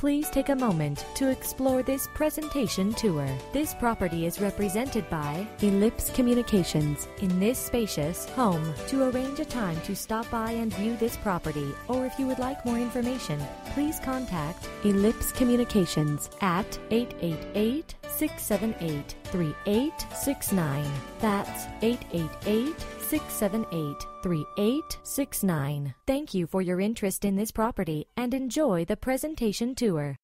Please take a moment to explore this presentation tour. This property is represented by Ellipse Communications. In this spacious home, to arrange a time to stop by and view this property, or if you would like more information, please contact Ellipse Communications at 888 678 3869. That's 888 678 3869. Thank you for your interest in this property and enjoy the presentation tour.